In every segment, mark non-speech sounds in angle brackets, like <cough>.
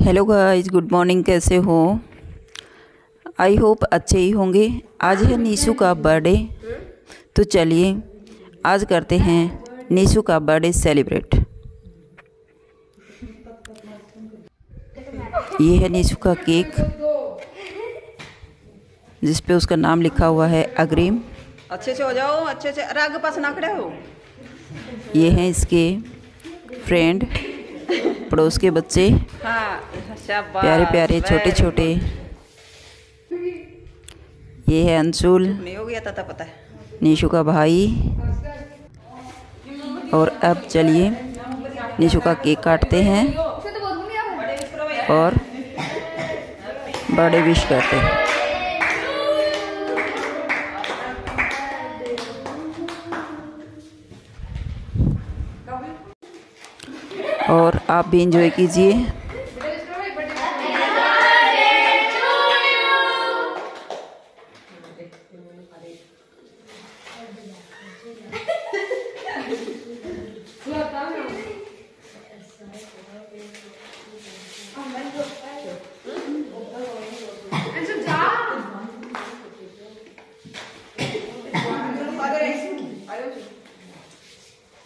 Hello guys good morning कैसे हो? I hope अच्छे ही होंगे। आज है नीशू का बर्थडे तो चलिए आज करते हैं नीशू का बर्थडे सेलिब्रेट ये है नीशू का केक जिस पे उसका नाम लिखा हुआ है अग्रिम। अच्छे से हो जाओ अच्छे से। अरे आगे पास ना खड़े हो। ये हैं इसके फ्रेंड पड़ोस के बच्चे प्यारे प्यारे छोटे छोटे ये है अंशुल हो गया था पता है। निशु का भाई। और अब चलिए निशु का केक काटते हैं। और बर्थडे विश करते हैं। और आप भी इंजॉय कीजिए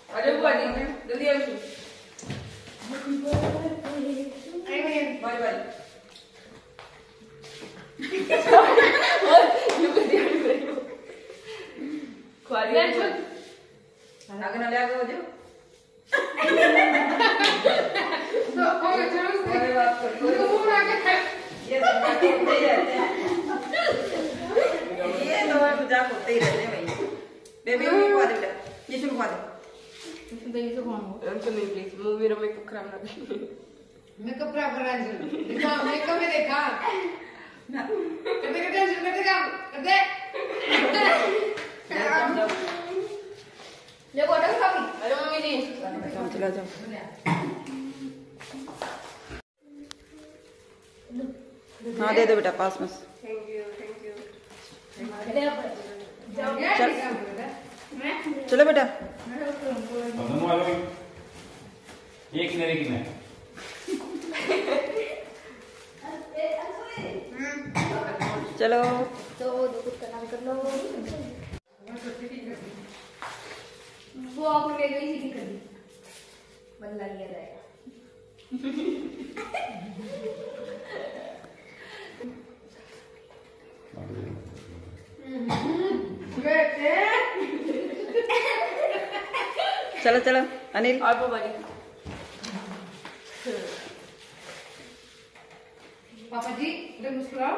अरे बुआ जी जल्दी आओ बाय बाय यू कर दिया यू कर दिया ख्वारी आगे ना ले आगे हो जाओ अरे बाप रे ये तो मज़ाक होते ही रहते हैं। भाई बेबी ये शुरू खवा दे। अंशु नहीं प्लीज़ वो मेरा मेकअप खराब ना मेकअप खराब कर रहा है देखा मेकअप में देखा करते करते अंशु करते काम करते ले बोटल खावी अरे मम्मी जी चला जाओ हाँ दे दो बेटा पास में थैंक यू थैंक यू चलो बेटा दोनों वालों एक किनारे किनारे चलो तो दो कुछ का नाम कर लो वो आपने गई सीधी कर दी। बदला लिया जाएगा। चलो चलो अनिल। पापा जी मुस्कुराओ।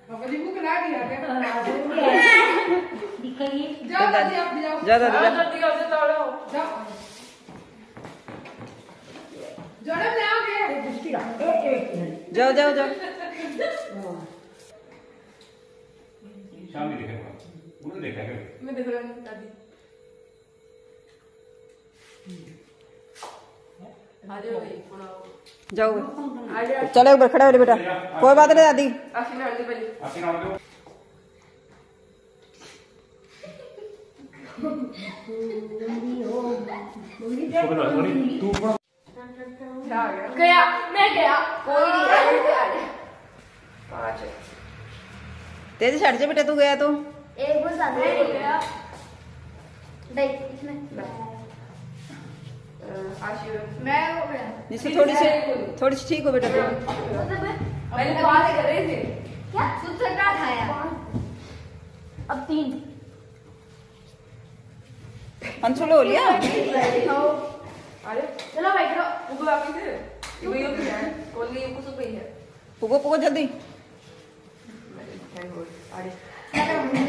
पापा जी क्या? जाओ दादी आप जाओ। जा दादी। जल्दी जाओ। जोड़े जाओ जाओ जाओ शाम में देखा उन्होंने देखा क्या मैं देख रहा हूँ दादी जाओ जाओ। चलो एक बार खड़ा हो बेटा। कोई बात नहीं दादी। तू गया मैं गया। कोई नहीं तेज़ी छड़ जा बेटा तू गया तो। एक बार ज़्यादा हो गया देख इसमें। मैं हो। गया जिससे थोड़ी सी थोड़ी सी ठीक हो बेटा। तू मतलब मैं पहले तो बात कर रहे थे। क्या? था यार अब तीन। अंशुल हो लिया। अरे चलो भाई करो वो बाकी थे ये वही होती है ओनली ये कुछ गई है। पुगो पुगो जल्दी। अरे। करूँ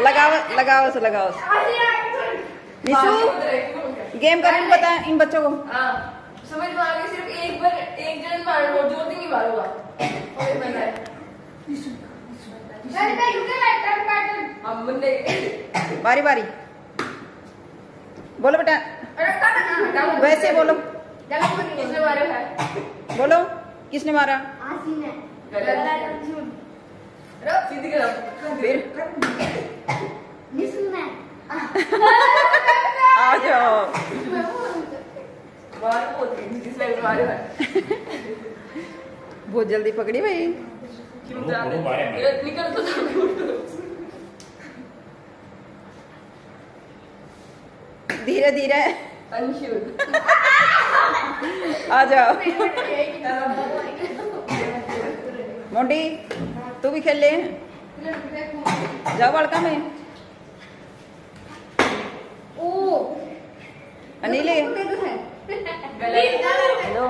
लगाओ से लगाओ निशु गेम का रूल बता इन बच्चों को। हाँ समझ में आ गई सिर्फ़ एक बार एक जन मारो और ज़ोर नहीं मारूँगा और ये बंदा है। हम बंदे बारी बारी। बोलो बेटा। वैसे बोलो। किसने मारे है? बोलो किसने मारा? सीधी करो फिर आ जाओ मार बहुत जिसने भी बहुत जल्दी पकड़ी भाई। क्यों निकल तो धीरे धीरे। अंशु आ जाओ। <laughs> मोंटी तू भी खेल ले। जाओ बड़का में। अनिल हेलो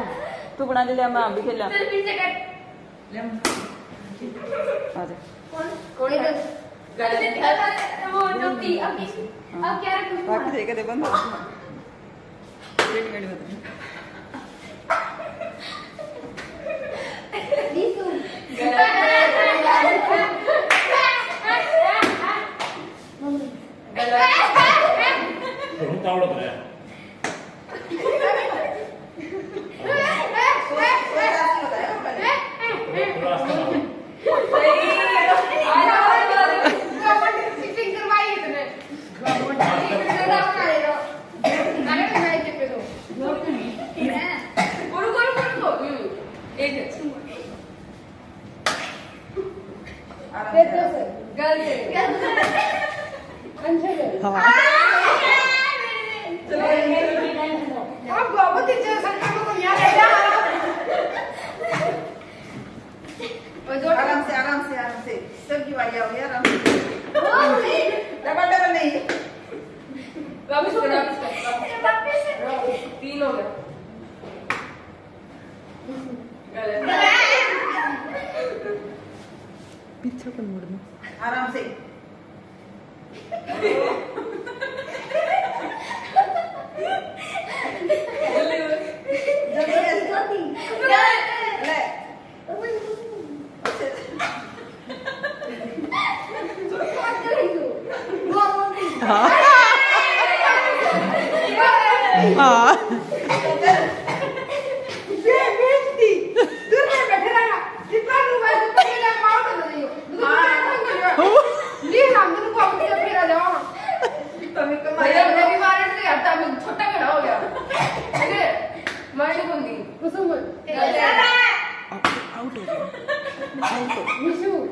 तू बना ले मैं भी खेला बाकी देखा दे बंद बता थोडं आवडत नाही थोडं असतं ना. करो करो करो हम्म एक गलत आराम से आराम से आराम से सबकी बारी आओगी आराम से डबल डबल नहीं वापस करो वापस करो तीन हो गए गलत पीछे को मोड़ दो आराम से जल्दी जल्दी ले तुम्हें को भैया मारा मैं भी मारे थे हटा मैं छोटा खड़ा हो गया ठीक है मारने को नहीं कुसुम आउट हो गया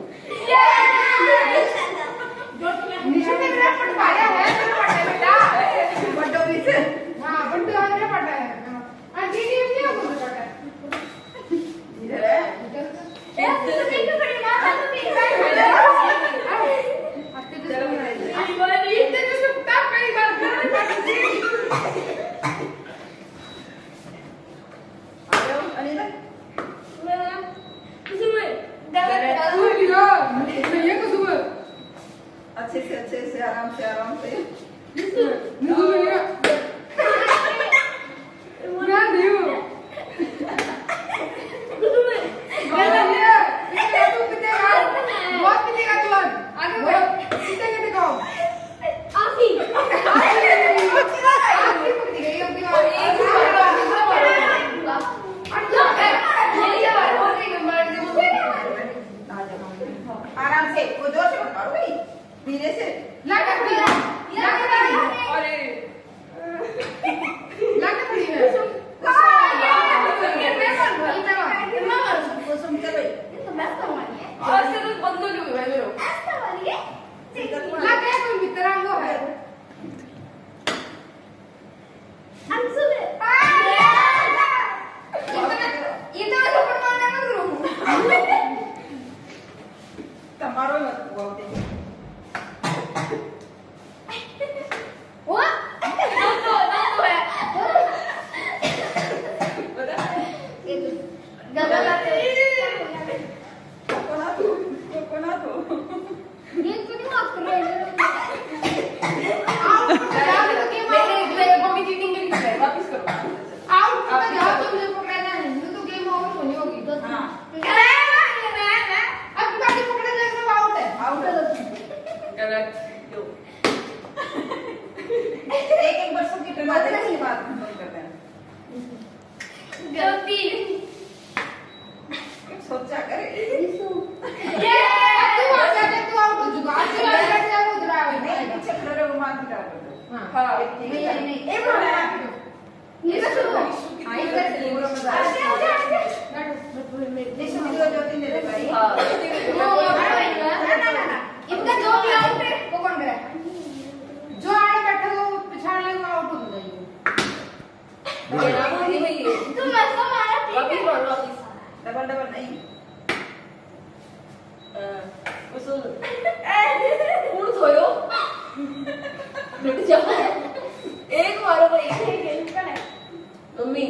टमाटर की बात करते हैं गलती सोचा करे ये तू आ जा तू आओ तो जुगाड़ से आ जा वो उधर आवे नहीं पीछे खड़े रहो मान के डालो हाँ नहीं नहीं ए बोला ये तो सुनो आई कर ले पूरा मज़ा आ जा आ जा बैठो देखो वीडियो जो तीन दे भाई हाँ ना ना ना इनका जो भी आउट है वो कौन करे डबल डबल नहीं कुसुम कौन सोयो बैठ जा एक मारो भाई मम्मी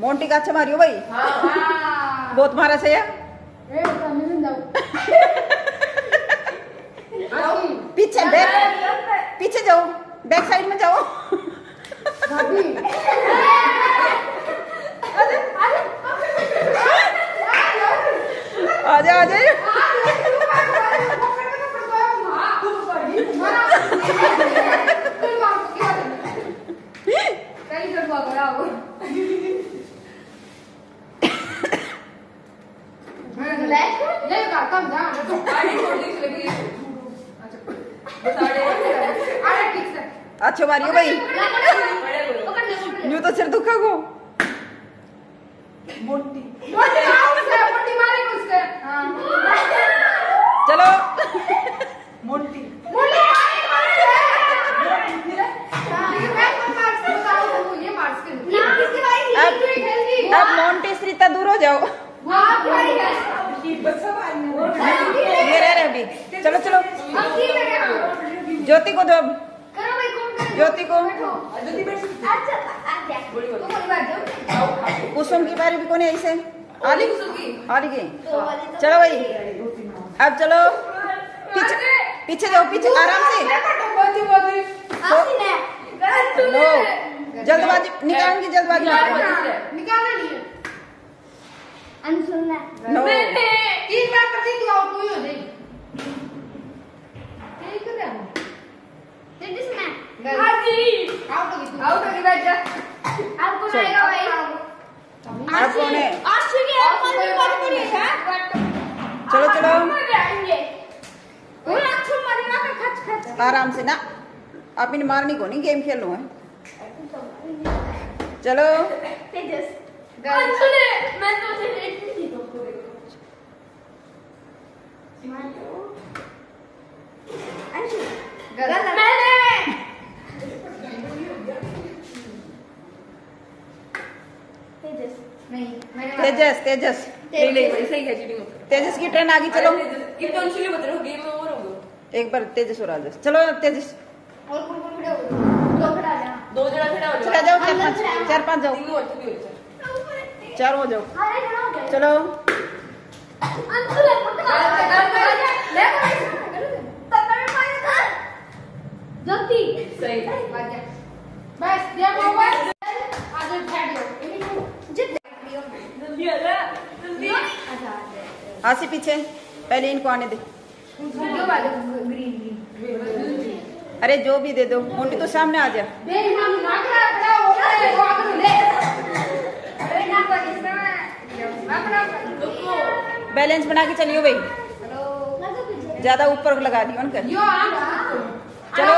मोंटी का अच्छा मारियो भाई। बहुत मारा से पीछे बैक, पीछे जाओ, बैक साइड में जाओ। भाभी आ जा आ जा आड़ी छोड़ दी लगी बस आड़े अच्छे मारियो भाई। बड़े तो सिर दुखा को चलो। मोंटी अब मोंटी श्रीता दूर हो जाओ ये रह रहे अभी चलो चलो ज्योति को दो अब ज्योति को कुसुम की बारी भी कोने ऐसे? आली चलो भाई। अब चलो। पीछे पीछे जाओ पीछे आराम से। नो जल्दबाजी निकाल की जल्दबाजी। निकालना नहीं है। नो तीन बार करती तू आउट हुई हो जाएगी ठीक है आउट हो गई। तू आउट बैठ जा। आपको आएगा चलो चलो। अच्छो आराम से ना। आप इन मारनी को नहीं गेम खेलो है। चलो। तेजस अंशुले मैं तो से रेट नहीं तो अंशु गलत मैंने तेजस तेजस तेजस है की ट्रेन आगे चलो ये तो अंशुली बता रहे हो गेम में और होगा एक बार तेजस और राजस चलो तेजस हो दो खड़ा जाओ चार पाँच चार पाँच जाओ हो चार हो जाओ हो चलो जल्दी सही बस बस जित जल्दी आ जा जल्दी हाथी पीछे पहले इनको आने दे। अरे जो भी दे दो मोंटी तो सामने आ जा। बैलेंस बना के चलियो भाई। ज़्यादा ऊपर लगा दियो उनका। यो चलो।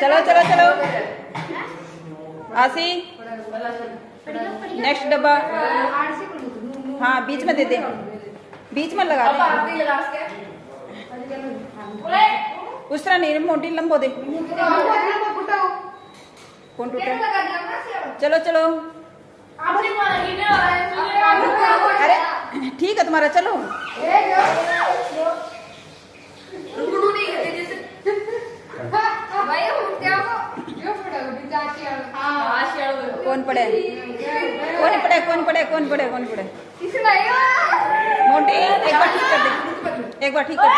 चलो चलो चलो। आसी नेक्स्ट डब्बा। कर हाँ बीच में दे दे। बीच में लगा उस तरह नहीं मोटी लंबो दे कौन टूटे चलो चलो ही है अरे ठीक है तुम्हारा चलो कौन पड़े कौन पड़े कौन पड़े कौन पड़े कौन पड़े मोटी एक बार ठीक कर दे एक बार ठीक कर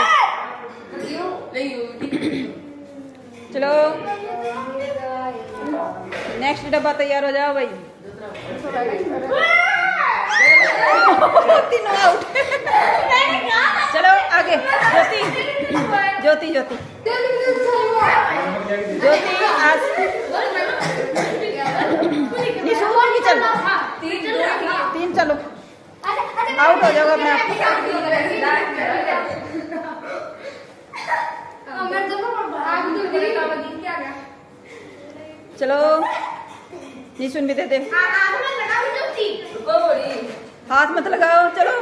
दे। चलो नेक्स्ट डब्बा तैयार हो जाओ भाई तीनों आउट चलो आगे। ज्योति। ज्योति ज्योति। ज्योति आज निशु भी चल। तीन चलो। आउट हो जाओगे अपने आप। चलो। निशुन भी दे दे। हाथ मत लगाओ। चलो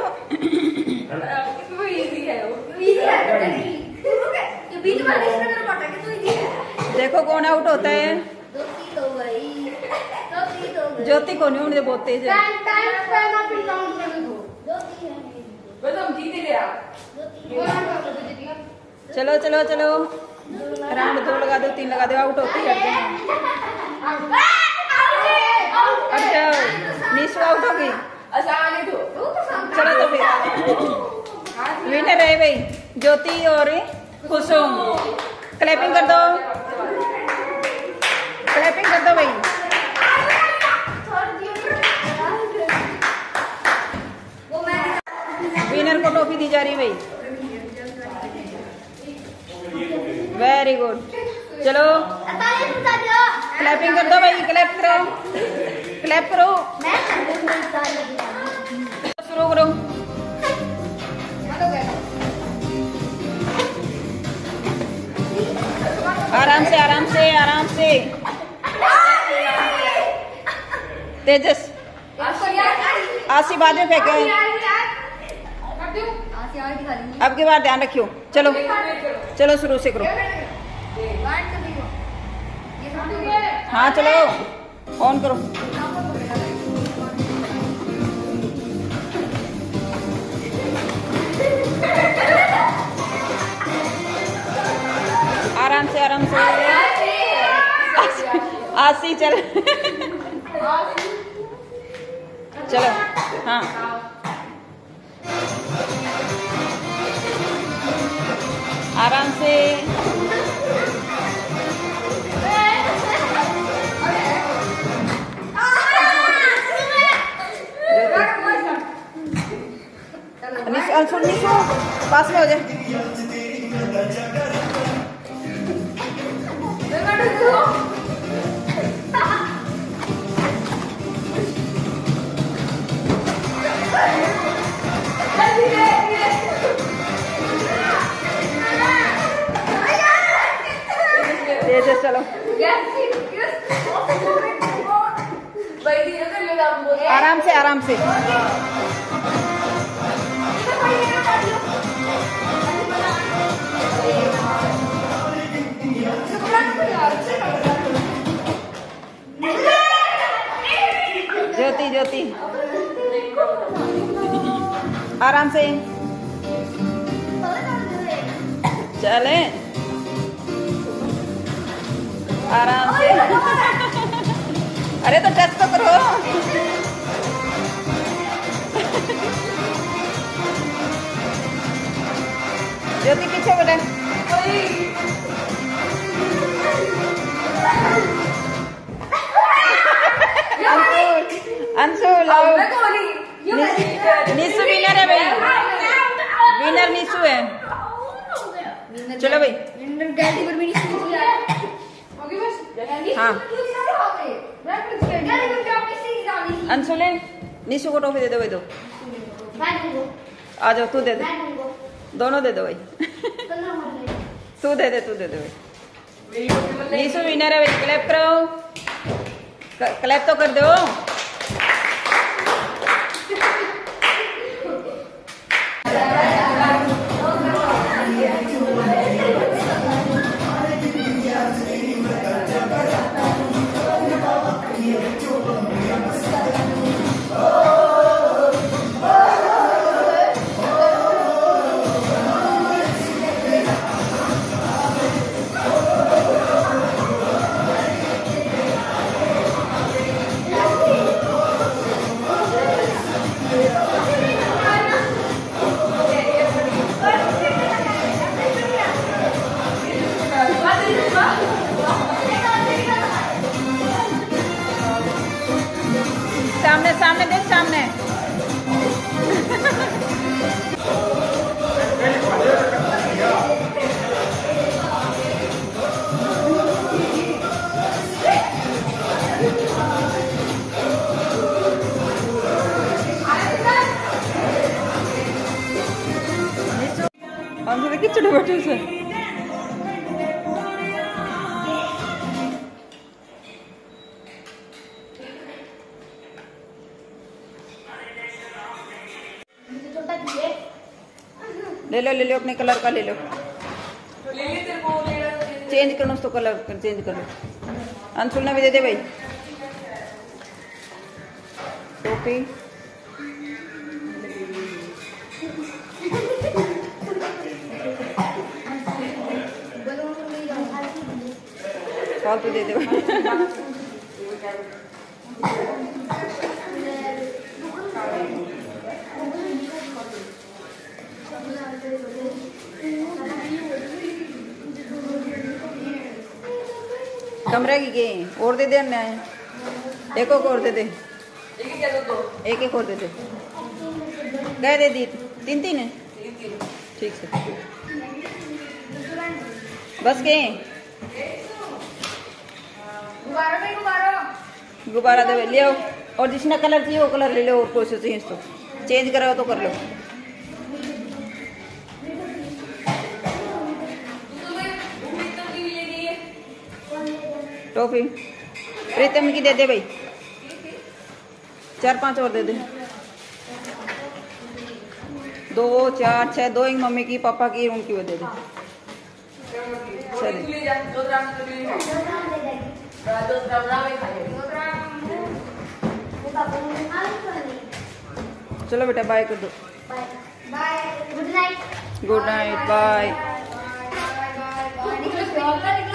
वो इजी है वो देखो कौन आउट होता है? ज्योति को नहीं उन्हें बहुत तेज है। चलो चलो चलो। राउंड दो लगा दो तीन लगा दो आउट होती है। हट जाओ निशु आउट होगी। आसान तो चलो तो फिर। विनर है भाई ज्योति और कुसुम क्लैपिंग कर दो। क्लैपिंग कर दो भाई। विनर को टॉफी दी जा रही भाई। वेरी गुड चलो। क्लैपिंग कर दो भाई क्लैप करो। क्लैप करो। शुरू करो। आराम से आराम से आराम से। तेजस बाद में फेंके अब की बार ध्यान रखियो। चलो चलो शुरू से करो। हाँ चलो। ऑन करो। आराम से आराम से। आसी चलो। तेजस चलो भाई धीरे से ले आप बोले आराम से आराम से ज्योति ज्योति आराम से चले आराम से। <laughs> अरे तो टच तो करो निशु को टॉफी दे दो भाई दो। आ जाओ तू दे दे। दोनों दे दो भाई। तू दे दे तू दे दे भाई। निशु विनर है भाई क्लैप करो क्लैप तो कर दो। सामने देख सामने। किचड़ बैठे सर ले लो ले लो अपने कलर का ले लो। चेंज करना उसको कलर चेंज कर लो। अंशुल ने भी दे दे भाई। टोपी। फालतू दे दे भाई। <laughs> <laughs> कमरे की गए और दे दे अन्य एक और दे दे। एक क्या दो एक एक और दे दे। गए दे दी तीन तीन है? ठीक है। बस गए गुब्बारों दे ले और जिसने कलर चाहिए, वो कलर ले लो। और कोशिश चाहिए तो। चेंज कराओ तो कर लो। टॉफी प्रीतम की दे दे भाई चार पाँच और दे दे दो चार छह दो एक मम्मी की पापा की उनकी वो दे दे तो ही चलो बेटा बाय कर दो bye good night good night bye bye bye bye